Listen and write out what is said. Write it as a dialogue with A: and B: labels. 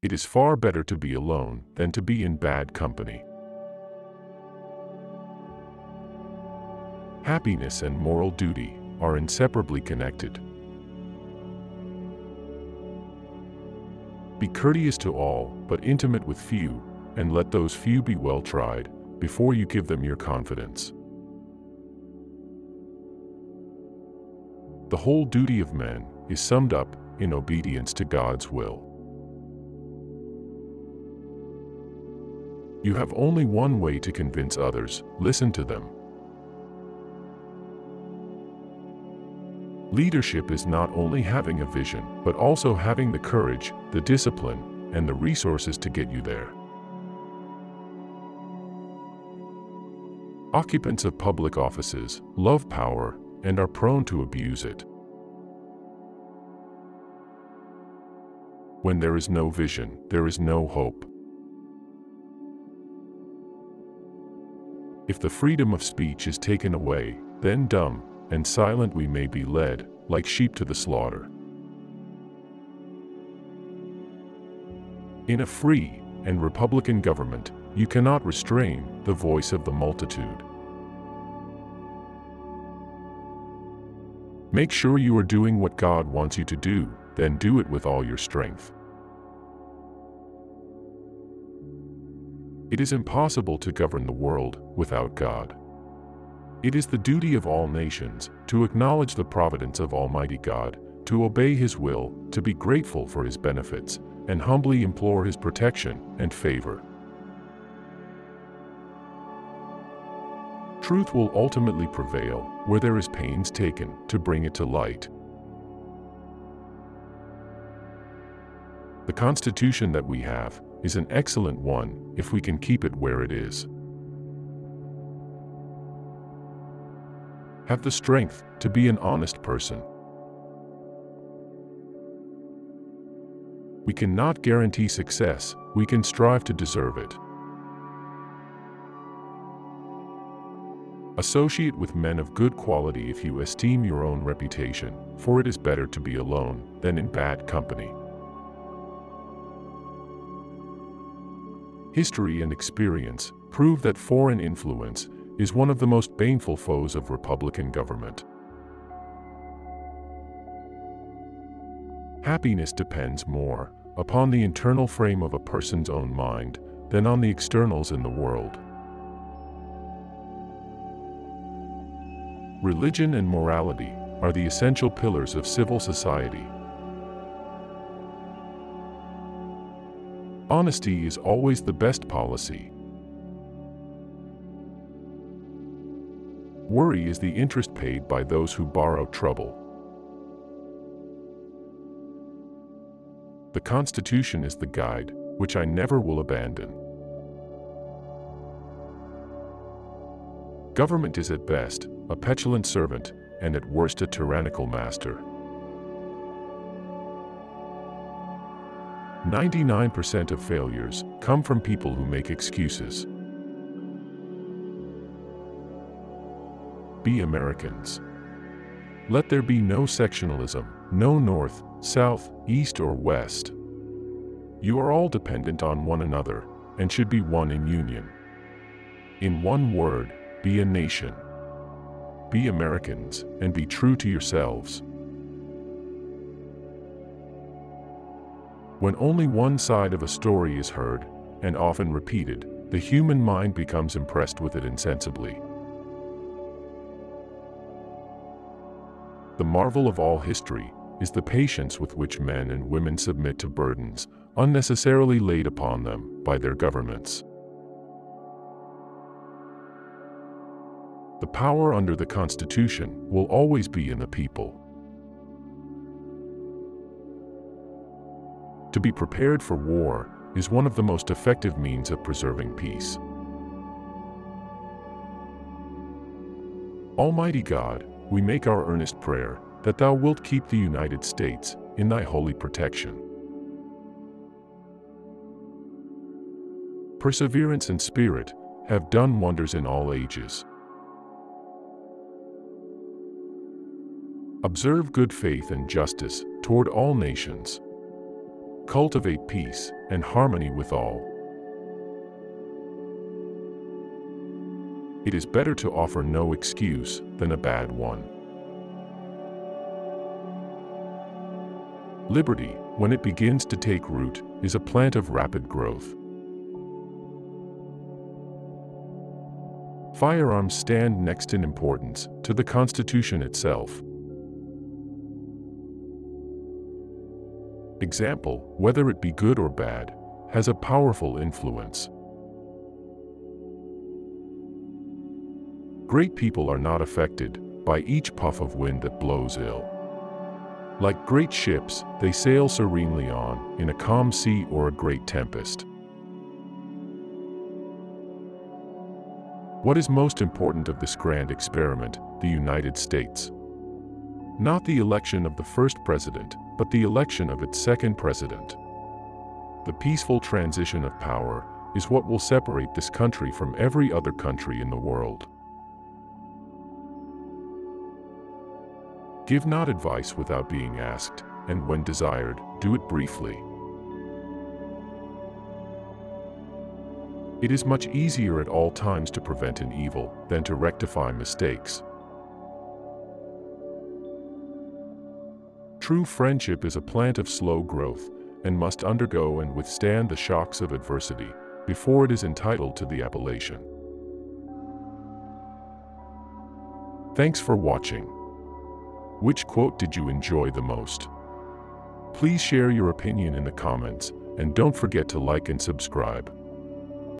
A: It is far better to be alone than to be in bad company. Happiness and moral duty are inseparably connected. Be courteous to all, but intimate with few, and let those few be well tried, before you give them your confidence. The whole duty of men is summed up in obedience to God's will. You have only one way to convince others, listen to them. Leadership is not only having a vision, but also having the courage, the discipline, and the resources to get you there. Occupants of public offices love power and are prone to abuse it. When there is no vision, there is no hope. If the freedom of speech is taken away, then dumb and silent we may be led, like sheep to the slaughter. In a free and republican government, you cannot restrain the voice of the multitude. Make sure you are doing what God wants you to do, then do it with all your strength. It is impossible to govern the world without God. It is the duty of all nations to acknowledge the providence of Almighty God, to obey His will, to be grateful for His benefits, and humbly implore His protection and favor. Truth will ultimately prevail where there is pains taken to bring it to light. The Constitution that we have is an excellent one if we can keep it where it is. Have the strength to be an honest person. We cannot guarantee success, we can strive to deserve it. Associate with men of good quality if you esteem your own reputation, for it is better to be alone than in bad company. History and experience prove that foreign influence is one of the most baneful foes of Republican government. Happiness depends more upon the internal frame of a person's own mind than on the externals in the world. Religion and morality are the essential pillars of civil society. Honesty is always the best policy. Worry is the interest paid by those who borrow trouble. The Constitution is the guide, which I never will abandon. Government is at best a petulant servant, and at worst a tyrannical master. 99% of failures come from people who make excuses. Be Americans. Let there be no sectionalism, no north, south, east or west. You are all dependent on one another, and should be one in union. In one word, be a nation. Be Americans, and be true to yourselves. When only one side of a story is heard, and often repeated, the human mind becomes impressed with it insensibly. The marvel of all history is the patience with which men and women submit to burdens unnecessarily laid upon them by their governments. The power under the Constitution will always be in the people. To be prepared for war is one of the most effective means of preserving peace. Almighty God, we make our earnest prayer that Thou wilt keep the United States in Thy holy protection. Perseverance and spirit have done wonders in all ages. Observe good faith and justice toward all nations. Cultivate peace and harmony with all. It is better to offer no excuse than a bad one. Liberty, when it begins to take root, is a plant of rapid growth. Firearms stand next in importance to the Constitution itself. Example, whether it be good or bad, has a powerful influence. Great people are not affected by each puff of wind that blows ill. Like great ships, they sail serenely on in a calm sea or a great tempest. What is most important of this grand experiment, the United States? Not the election of the first president, but the election of its second president. The peaceful transition of power is what will separate this country from every other country in the world. Give not advice without being asked, and when desired, do it briefly. It is much easier at all times to prevent an evil than to rectify mistakes. True friendship is a plant of slow growth and must undergo and withstand the shocks of adversity before it is entitled to the appellation. Thanks for watching. Which quote did you enjoy the most? Please share your opinion in the comments, and don't forget to like and subscribe.